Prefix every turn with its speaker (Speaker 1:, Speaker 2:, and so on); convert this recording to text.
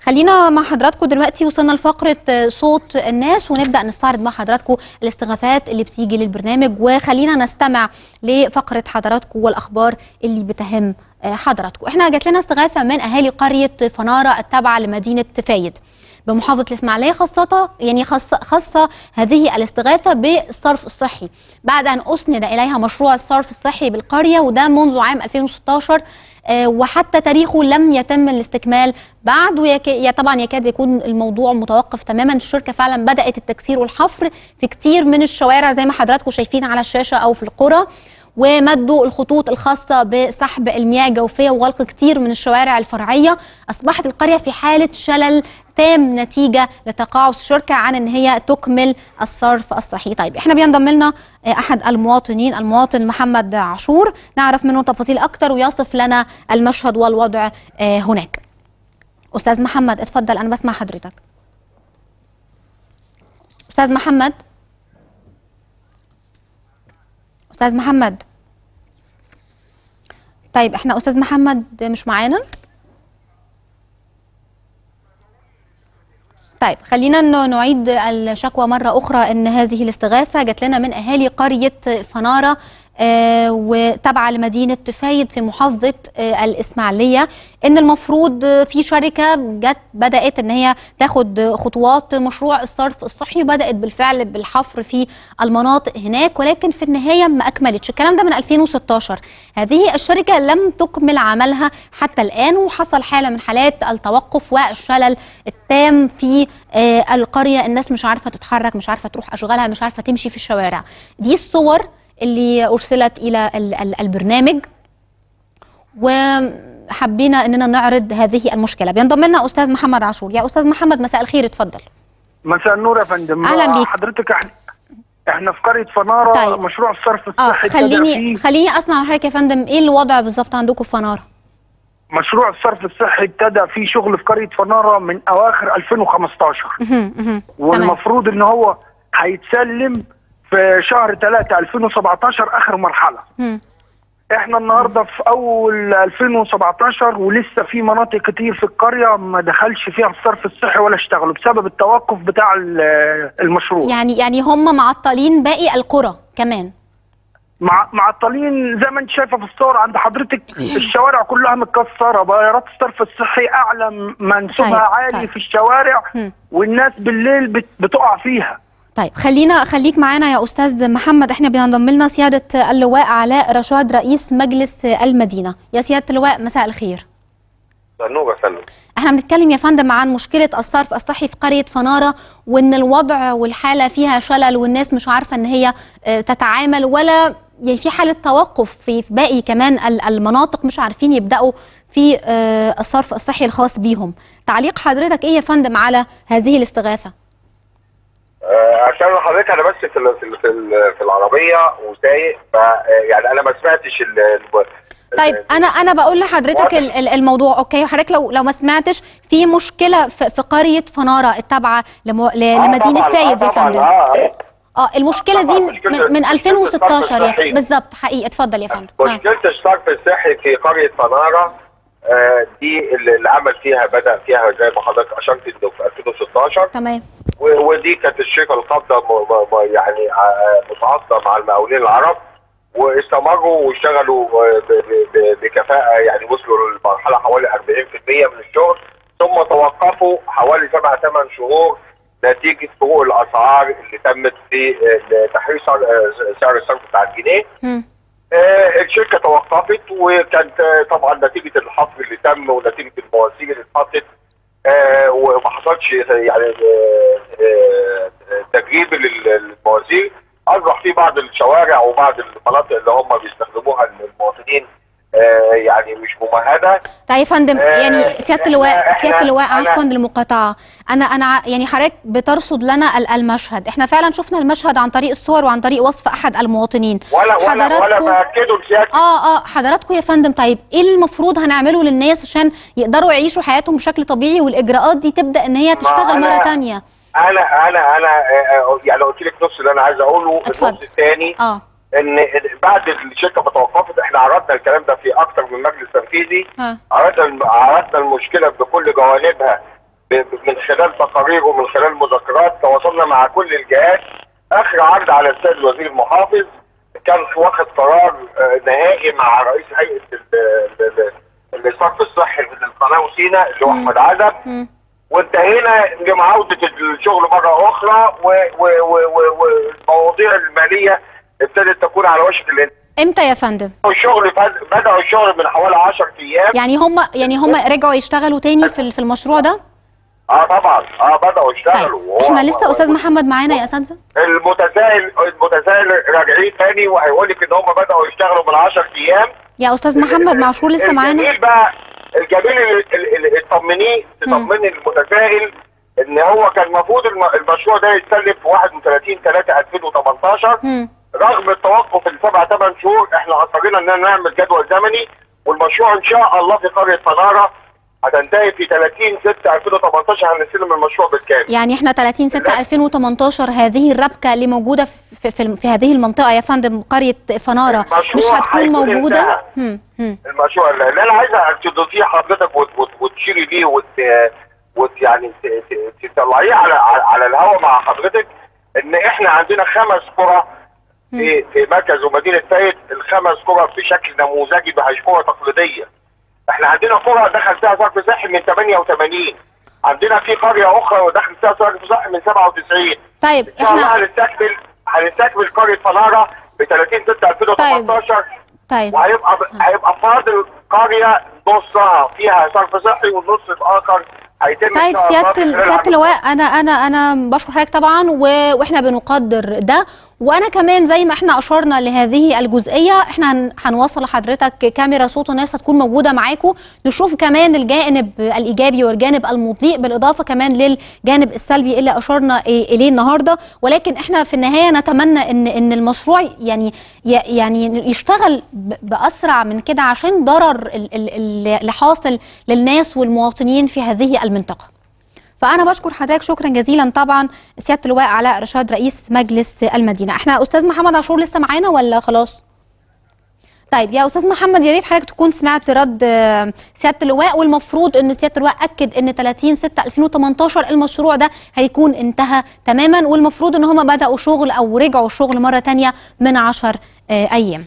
Speaker 1: خلينا مع حضراتكم دلوقتي وصلنا لفقرة صوت الناس ونبدأ نستعرض مع حضراتكم الاستغاثات اللي بتيجي للبرنامج. وخلينا نستمع لفقرة حضراتكم والأخبار اللي بتهم حضراتكم. إحنا جات لنا استغاثة من أهالي قرية فنارة التابعة لمدينة فايد بمحافظة الإسماعيلية خاصة يعني خاصة خاصة هذه الاستغاثة بالصرف الصحي. بعد أن أسند إليها مشروع الصرف الصحي بالقرية وده منذ عام 2016 آه وحتى تاريخه لم يتم الاستكمال. بعد ويك... طبعا يكاد يكون الموضوع متوقف تماما. الشركة فعلا بدأت التكسير والحفر في كتير من الشوارع زي ما حضراتكم شايفين على الشاشة أو في القرى ومدوا الخطوط الخاصة بسحب المياه الجوفية وغلق كتير من الشوارع الفرعية. أصبحت القرية في حالة شلل تام نتيجة لتقاعس الشركة عن أن هي تكمل الصرف الصحي. طيب إحنا بينضم لنا أحد المواطنين المواطن محمد عاشور. نعرف منه تفاصيل أكتر ويصف لنا المشهد والوضع هناك. أستاذ محمد اتفضل أنا بسمع حضرتك. أستاذ محمد؟ أستاذ محمد؟ طيب إحنا أستاذ محمد مش معانا؟ طيب خلينا نعيد الشكوى مرة أخرى إن هذه الاستغاثة جات لنا من أهالي قرية فنارة. آه وتابعة لمدينة فايد في محافظة آه الإسماعيلية إن المفروض في شركة جت بدأت إن هي تاخد خطوات مشروع الصرف الصحي وبدأت بالفعل بالحفر في المناطق هناك ولكن في النهاية ما أكملتش. الكلام ده من 2016 هذه الشركة لم تكمل عملها حتى الآن وحصل حالة من حالات التوقف والشلل التام في آه القرية. الناس مش عارفة تتحرك مش عارفة تروح أشغالها مش عارفة تمشي في الشوارع. دي الصور اللي أرسلت إلى البرنامج وحبينا إننا نعرض هذه المشكلة. بينضم لنا أستاذ محمد عاشور. يا أستاذ محمد مساء الخير. اتفضل.
Speaker 2: مساء النور يا فندم.
Speaker 1: أهلا بيك.
Speaker 2: حضرتك إحنا إحنا في قرية فنارة
Speaker 1: طيب.
Speaker 2: مشروع الصرف
Speaker 1: آه
Speaker 2: الصحي
Speaker 1: خليني
Speaker 2: فيه
Speaker 1: خليني أسمع من حضرتك يا فندم. إيه الوضع بالظبط عندكم في فنارة؟
Speaker 2: مشروع الصرف الصحي ابتدى فيه شغل في قرية فنارة من أواخر 2015
Speaker 1: مهم، مهم. تمام.
Speaker 2: والمفروض إن هو هيتسلم في شهر 3 2017 آخر مرحلة
Speaker 1: مم.
Speaker 2: إحنا النهارده في أول 2017 ولسه في مناطق كتير في القرية ما دخلش فيها الصرف الصحي ولا اشتغلوا بسبب التوقف بتاع ال- المشروع
Speaker 1: يعني يعني هم معطلين باقي القرى كمان
Speaker 2: مع معطلين زي ما انت شايفة في الصور عند حضرتك الشوارع كلها متكسرة بيارات الصرف الصحي أعلى منسوبها
Speaker 1: طيب،
Speaker 2: عالي
Speaker 1: طيب.
Speaker 2: في الشوارع. والناس بالليل بت- بتقع فيها
Speaker 1: طيب خلينا خليك معانا يا أستاذ محمد. إحنا بينضم لنا سيادة اللواء علاء رشاد رئيس مجلس المدينة. يا سيادة اللواء مساء الخير.
Speaker 3: يا فندم
Speaker 1: إحنا بنتكلم يا فندم عن مشكلة الصرف الصحي في قرية فنارة وإن الوضع والحالة فيها شلل والناس مش عارفة إن هي آه، تتعامل ولا يعني في حالة توقف في باقي كمان ال- المناطق مش عارفين يبدأوا في آه، الصرف الصحي الخاص بيهم. تعليق حضرتك إيه يا فندم على هذه الاستغاثة؟
Speaker 3: آه عشان حضرتك أنا بس في في في, ال في العربية وسايق ف يعني أنا ما سمعتش
Speaker 1: طيب أنا أنا بقول لحضرتك الموضوع okay حضرتك لو لو ما سمعتش في مشكلة في قرية فنارة التابعة
Speaker 3: آه لمدينة
Speaker 1: فايد
Speaker 3: آه
Speaker 1: يا فندم
Speaker 3: آه
Speaker 1: آه. المشكلة دي من, من
Speaker 3: مشكلة
Speaker 1: 2016
Speaker 3: الصرف
Speaker 1: يا
Speaker 3: الصحي.
Speaker 1: بالظبط حقيقي اتفضل يا فندم آه.
Speaker 3: مشكله الصرف الصحي في قرية فنارة آه دي اللي العمل فيها بدأ فيها زي ما حضرتك أشرت انه في 2016
Speaker 1: تمام
Speaker 3: ودي كانت الشركة القابضه يعني آه، متعاقدة مع المقاولين العرب واستمروا واشتغلوا آه، بكفاءة يعني وصلوا للمرحلة حوالي 40% من الشغل ثم توقفوا حوالي سبع ثمان شهور نتيجة فروق الأسعار اللي تمت في آه، تحرير سعر الصرف بتاع الجنيه. الشركة توقفت وكانت طبعا نتيجة الحظر اللي تم ونتيجة المواسير اللي اتحطت وما حصلش يعني آه، آه، تجريب لل- للمواسير اصبح في بعض الشوارع وبعض المناطق اللي هم بيستخدموها المواطنين آه، يعني مش ممهدة.
Speaker 1: طيب يا فندم
Speaker 3: آه،
Speaker 1: يعني سيادة اللواء سيادة اللواء عفوا للمقاطعة. أنا أنا يعني حضرتك بترصد لنا ال- المشهد. إحنا فعلا شفنا المشهد عن طريق الصور وعن طريق وصف أحد المواطنين.
Speaker 3: ولا ولا ولا
Speaker 1: حضراتكم
Speaker 3: باكدوا لسيادتك.
Speaker 1: آه آه حضراتكم يا فندم طيب إيه المفروض هنعمله للناس عشان يقدروا يعيشوا حياتهم بشكل طبيعي والإجراءات دي تبدأ إن هي تشتغل مرة تانية؟
Speaker 3: أنا أنا أنا آه، آه، يعني قلت لك نص اللي أنا عايز
Speaker 1: أقوله.
Speaker 3: النص الثاني
Speaker 1: آه.
Speaker 3: إن بعد الشركة ما توقفت إحنا عرضنا الكلام ده في أكتر من مجلس تنفيذي. عرضنا عرضنا المشكلة بكل جوانبها من خلال تقارير ومن خلال مذكرات تواصلنا مع كل الجهات. آخر عرض على السيد الوزير المحافظ كان في واخد قرار آه، نهائي مع رئيس هيئة ال- ال- ال- الصرف الصحي من القناة وسينا اللي هو أحمد عزب. وانتهينا لمعاوده الشغل مرة أخرى والمواضيع المالية ابتدت تكون على وشك الانتهاء
Speaker 1: إمتى يا فندم؟
Speaker 3: الشغل بدأوا الشغل من حوالي 10 أيام.
Speaker 1: يعني هم يعني هم رجعوا يشتغلوا تاني في في المشروع ده؟
Speaker 3: آه طبعا. آه بدأوا يشتغلوا.
Speaker 1: طيب إحنا لسه أستاذ محمد معانا يا اساتذه
Speaker 3: المتسائل المتسائل راجعين تاني وهيقول لك إن هم بدأوا يشتغلوا من 10 أيام.
Speaker 1: يا أستاذ محمد معشور لسه معانا.
Speaker 3: الجميل بقى الجميل اللي- تطمنيه تطمني المتسائل إن هو كان المفروض الم- المشروع ده يتسلم في 31 3 2018
Speaker 1: مم.
Speaker 3: رغم التوقف السبع ثمان شهور إحنا اصرينا إننا نعمل جدول زمني والمشروع إن شاء الله في قرية فناره هتنتهي في 30 6 2018 هنستلم المشروع بالكامل.
Speaker 1: يعني إحنا 30 6 2018 هذه الربكة اللي موجودة في في, في هذه المنطقة يا فندم قرية فناره مش هتكون موجودة.
Speaker 3: المشروع اللي أنا عايزه تضيفيه حضرتك وت- وت- وتشيري بيه وت يعني ت- تطلعيه على على على الهواء مع حضرتك إن إحنا عندنا خمس قرى في في مركز ومدينة فايد الخمس قرى بشكل نموذجي مش قرى تقليدية. إحنا عندنا قرى دخل فيها صرف صحي من 88 عندنا في قرية أخرى دخل فيها صرف صحي من 97
Speaker 1: طيب
Speaker 3: إن شاء الله
Speaker 1: إحنا
Speaker 3: هنستكمل هنستكمل قرية فنارة ب 30 6 2018
Speaker 1: طيب
Speaker 3: وهيبقى هيبقى فاضل قرية نصها فيها صرف صحي والنص الآخر هيتم
Speaker 1: طيب سيادة
Speaker 3: سيادة
Speaker 1: اللواء أنا أنا أنا بشكر حضرتك طبعا وإحنا بنقدر ده. وأنا كمان زي ما إحنا أشرنا لهذه الجزئية إحنا هن- هنوصل لحضرتك كاميرا صوت ونفس هتكون موجودة معاكم نشوف كمان الجانب الإيجابي والجانب المضيء بالإضافة كمان للجانب السلبي اللي أشرنا إليه النهارده. ولكن إحنا في النهاية نتمنى ان إن المشروع يعني يعني يشتغل بأسرع من كده عشان ضرر ال- ال- ال- اللي حاصل للناس والمواطنين في هذه المنطقة. فأنا بشكر حضرتك شكرا جزيلا طبعا سيادة اللواء علاء رشاد رئيس مجلس المدينة. إحنا أستاذ محمد عاشور لسه معانا ولا خلاص؟ طيب يا أستاذ محمد يا ريت حضرتك تكون سمعت رد آه، سيادة اللواء والمفروض إن سيادة اللواء أكد إن 30 6 2018 المشروع ده هيكون انتهى تماما والمفروض إن هم بدأوا شغل أو رجعوا الشغل مرة تانية من 10 أيام.